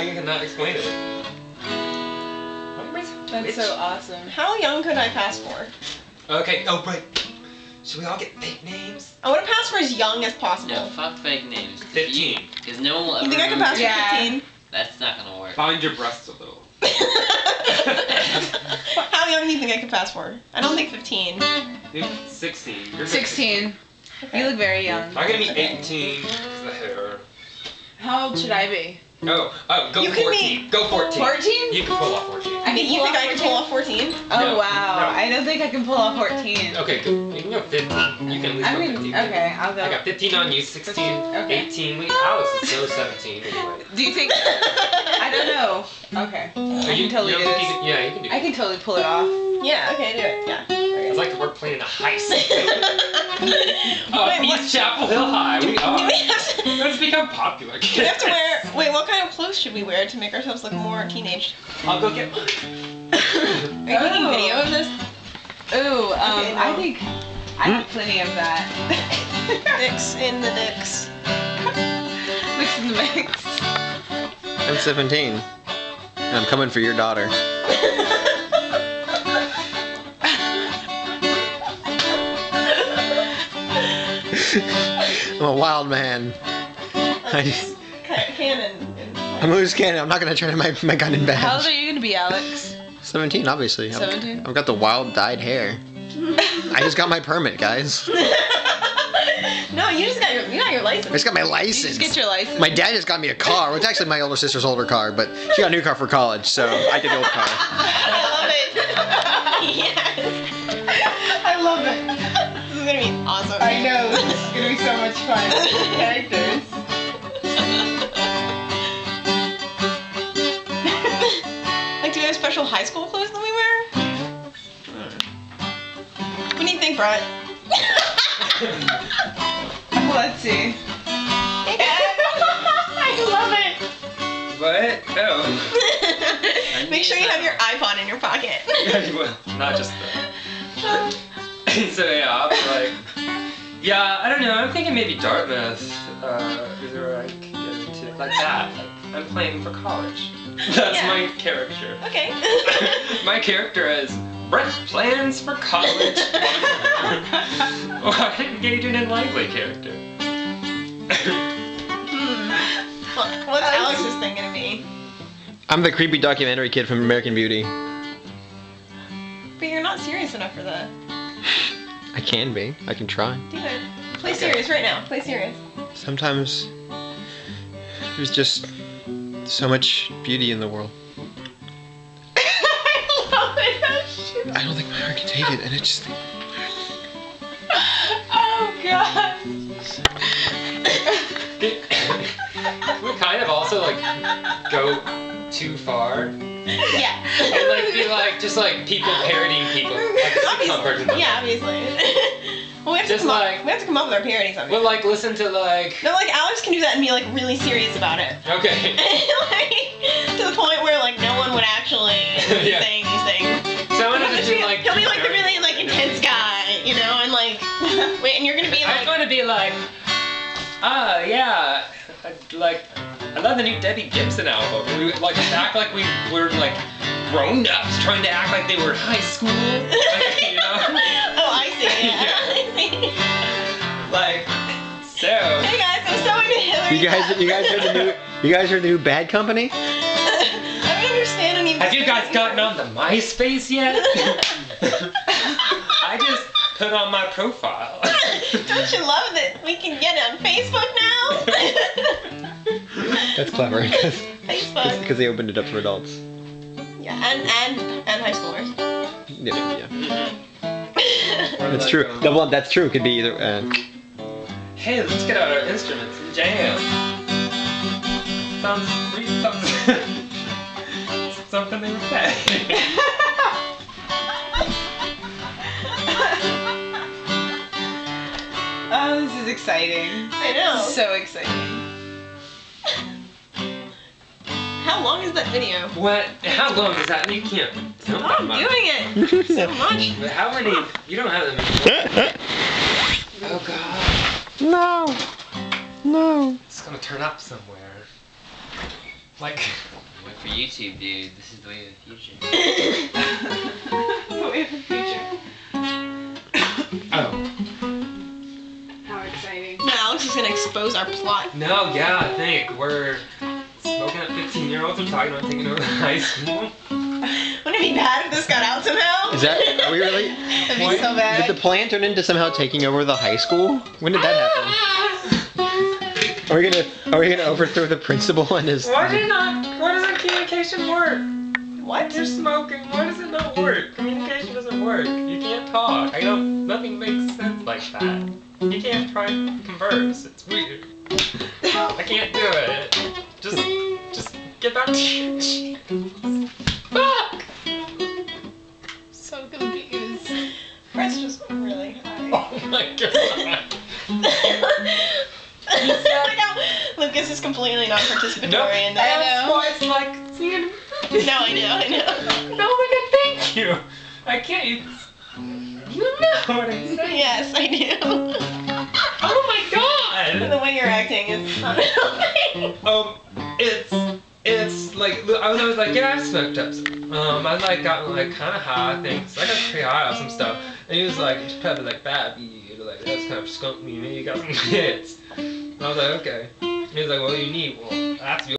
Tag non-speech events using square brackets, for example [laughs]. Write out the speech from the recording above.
I cannot explain it. That's so awesome. How young could I pass for? Okay. Oh right. Should we all get fake names? I want to pass for as young as possible. No, fuck fake names. Fifteen. Because no one will ever. You think I can pass remember- for Yeah. 15? That's not gonna work. Find your breasts a little. [laughs] [laughs] How young do you think I could pass for? I don't think 15. Maybe Sixteen. You're 16. You look very young. I'm gonna be eighteen. 'cause of the hair. How old should I be? Oh, oh, go You can 14. Go 14. 14? You can pull off 14. I mean, you pull think off I could pull off 14? Oh No, wow. no. I don't think I can pull off 14. Okay, go, you can go 15. You can at least I go mean, 15. okay, I'll go. I got 15 on you, 16, Okay. 18. Wait, Alex is still 17 anyway. [laughs] Do you think? [laughs] I don't know. Okay. I you, can totally you do don't this. you can- yeah, you can do it. I can totally pull it off. Yeah, okay, do it. Yeah. It's like we're playing a heist. [laughs] uh, [laughs] Wait, what- East Chapel Hill High. We are. We have to, become popular. do we have to wear. Wait, what kind of clothes should we wear to make ourselves look more teenage? I'll go get mine. [laughs] Are you taking Oh. video of this? Ooh, um, Okay, I think I have plenty of that. [laughs] Dicks in the dicks. Mix in the mix. I'm 17. And I'm coming for your daughter. I'm a wild man. I, Ca- Cannon. I'm a loose cannon. I'm not gonna turn in my, my gun in badge. How old are you gonna be, Alex? 17, obviously. I've- 17? I've got the wild dyed hair. [laughs] I just got my permit, guys. [laughs] no, you just got your you got your license. I license. just got my You license. just get your license. My dad just got me a car. Well, it's actually my older sister's older car, but she got a new car for college, so I get the old car. [laughs] I love it. yes. I love it. This is gonna be awesome. I know. This is gonna be so much fun. Characters. [laughs] Like, do we have special high school clothes that we wear? What do you think, Brett? [laughs] Let's see. [laughs] I love it. What? Oh. Make sure you have your iPod in your pocket. well, not just that. so yeah, I'll be like, yeah, I don't know. I'm thinking maybe Dartmouth uh, is where I can get into like that. Like, I'm playing for college. [laughs] That's Yeah. my character. okay. [laughs] my character is Brett plans for college. [laughs] Why didn't you do an lively character? What- What's Alex's thing gonna be? I'm the creepy documentary kid from American Beauty. But you're not serious enough for that. I can be. I can try. Do it. Play Okay. serious right now. Play serious. Sometimes there's just so much beauty in the world. I love it. Oh. I don't think my heart can take it, and it just. Oh god. we kind of also like go too far Yeah. [laughs] and like be like just like people parodying people like sitcom Yeah, obviously. [laughs] well, we have to Just come like- up. We have to come up with our parodies of it. Well, like listen to like No, like Alex can do that and be like really serious about it. [laughs] okay. like, to the point where like no one would actually be Yeah. saying these things. So I wanted He'll to just do be- like he'll be like the really like intense guy, you know, and like wait, and you're gonna be like. I'm gonna be like, ah, yeah, I, like I love the new Debbie Gibson album. We like just act like we were like grown ups trying to act like they were in high school, [laughs] like, you know, [laughs] oh, I see. [laughs] Yeah. like so. hey guys, I'm so into Hillary. You guys, you guys heard the new, you guys heard the new Bad Company? I don't understand any. Have you guys gotten on the MySpace yet? I just put on my profile. Don't you love that we can get on Facebook now? That's clever [laughs] because Facebook. they opened it up for adults. Yeah, and and and high schoolers. Yeah, yeah. Or [laughs] That's true. um, Double. That's true. Could be either. Uh, Hey, let's get out our instruments and jam. Sounds pretty sounds [laughs] something they would say. Oh, this is exciting. I know. So exciting. How long is that video? what? How long is that? You can't tell that I'm much. doing it so [laughs] much. But How many? You don't have them. [laughs] Oh god. no. No. It's gonna turn up somewhere. Like, Wait for YouTube, dude. This is the way of the future. [laughs] the way of the future. oh. How exciting. Now Alex is gonna expose our plot. No, yeah, I think we're smoking at 15 year olds. We're talking about taking over high school. [laughs] Wouldn't it be bad if this got out somehow? Is that are we really? [laughs] That'd be so bad. Did the plan turn into somehow taking over the high school? When did that happen? Ah! Are we gonna are we gonna overthrow the principal and his? Why did not? Why doesn't communication work? what? You're smoking. Why does it not work? Communication doesn't work. You can't talk. I don't. Nothing makes sense like that. You can't try and converse. It's weird. I can't do it. Get back to shit. Fuck! So confused. Press just went really high. Oh my god. Look how Lucas is completely not participatory No, in that's that. why it's like seeing. No, I know, I know. No, like thank you. I can't. You, you know what I'm saying. Yes, I do. Oh my god. the way you're acting is not okay. Um, it's it's like I was like, yeah, I smoked up. Um, I like gotten like kind of high, I think. I got pretty high on some stuff. And he was like, it's probably like bad weed, like that's kind of skunk. Maybe you got some [laughs] hits. And I was like, okay. He was like, well, you need well, that's